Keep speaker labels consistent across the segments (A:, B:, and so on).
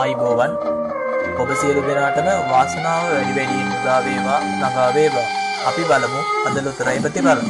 A: ආයිබෝවන් ඔබ සියලු දෙනාටම වාසනාව වැඩි වැඩියෙන් උදාවේවා ළඟාවේවා අපි බලමු අද ලොතරයි ප්‍රතිඵල.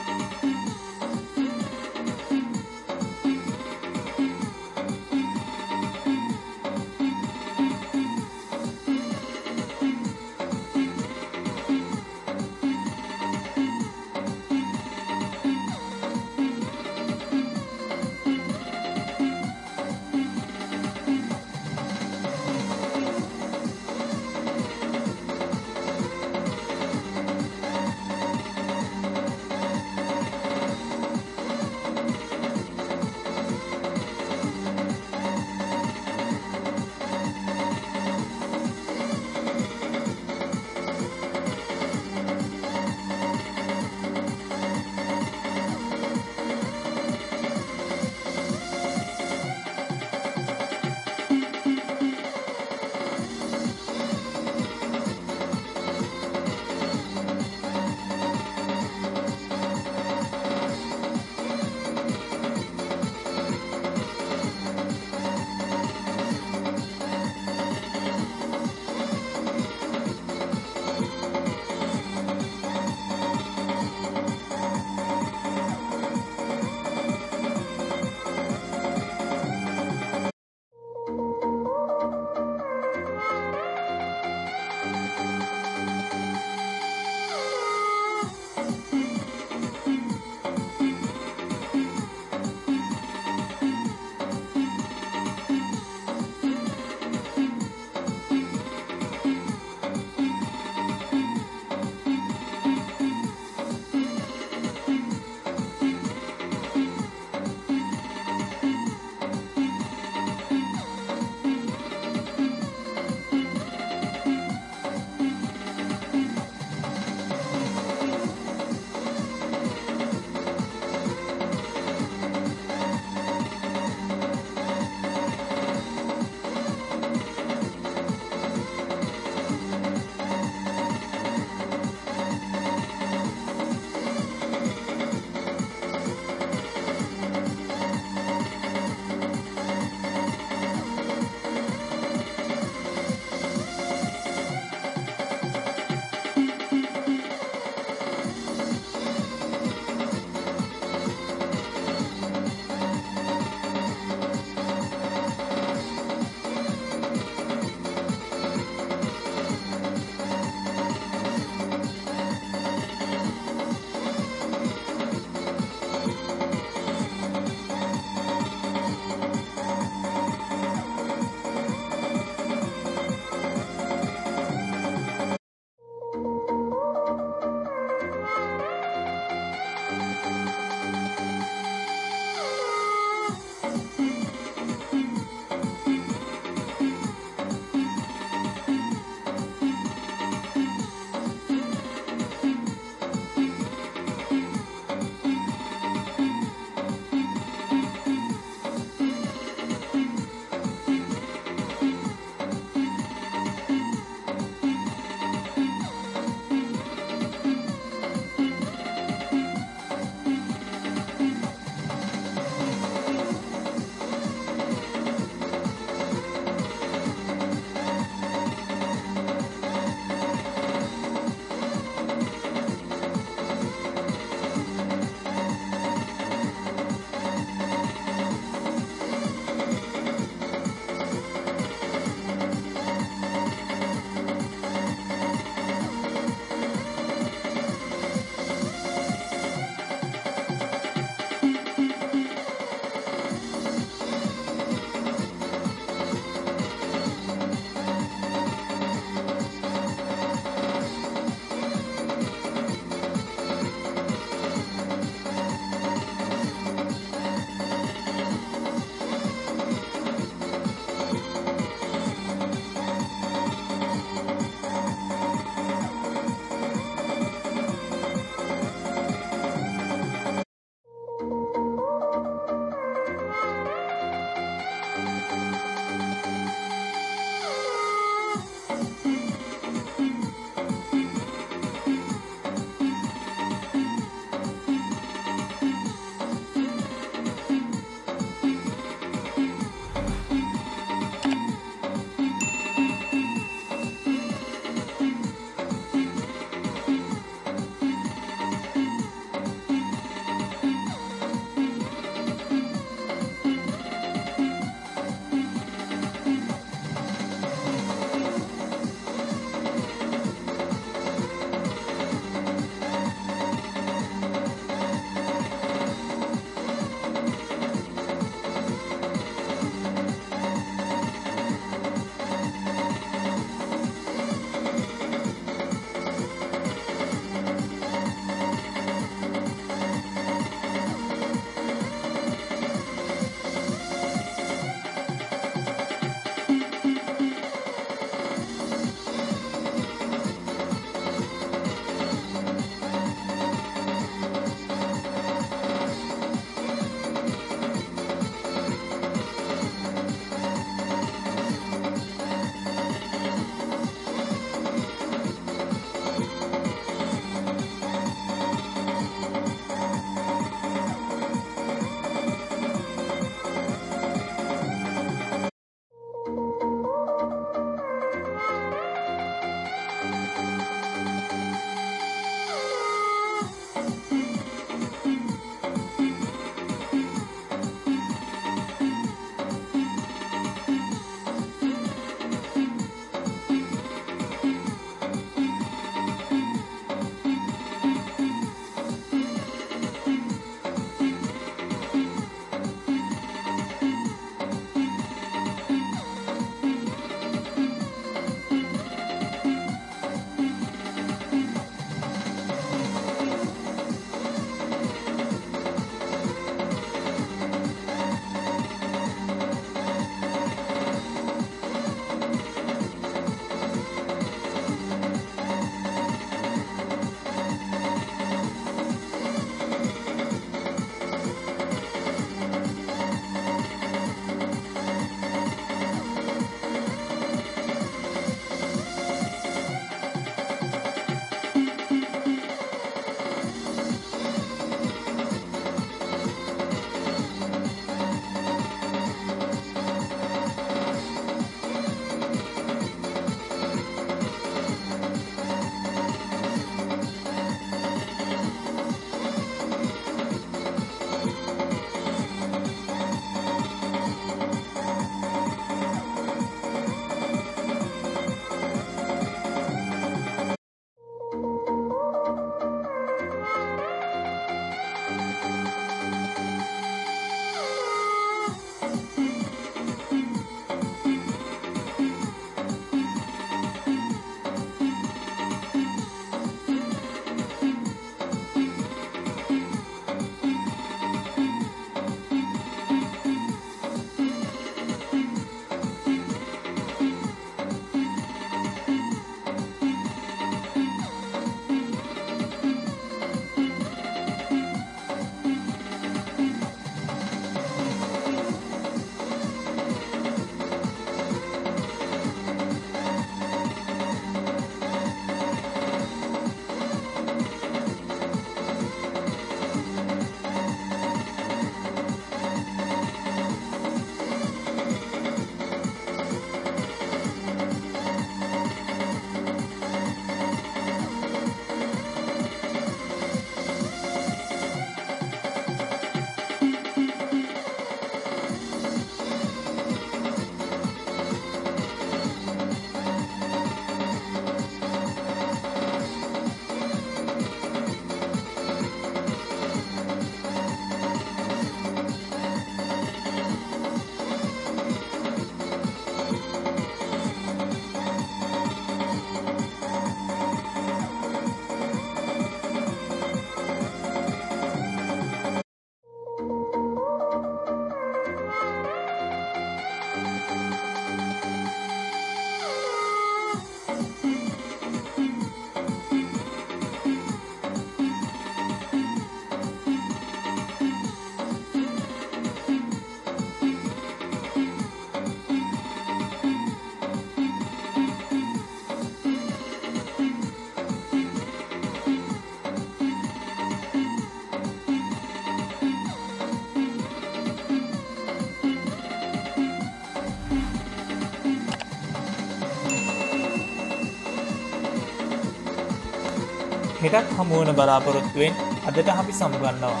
A: හෙටක් හමුවන බලාපොරොත්තුවෙන් අදට අපි සමුගන්නවා.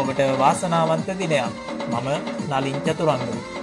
A: ඔබට වාසනාවන්ත දිනයක්. මම නලින් චතුරංග.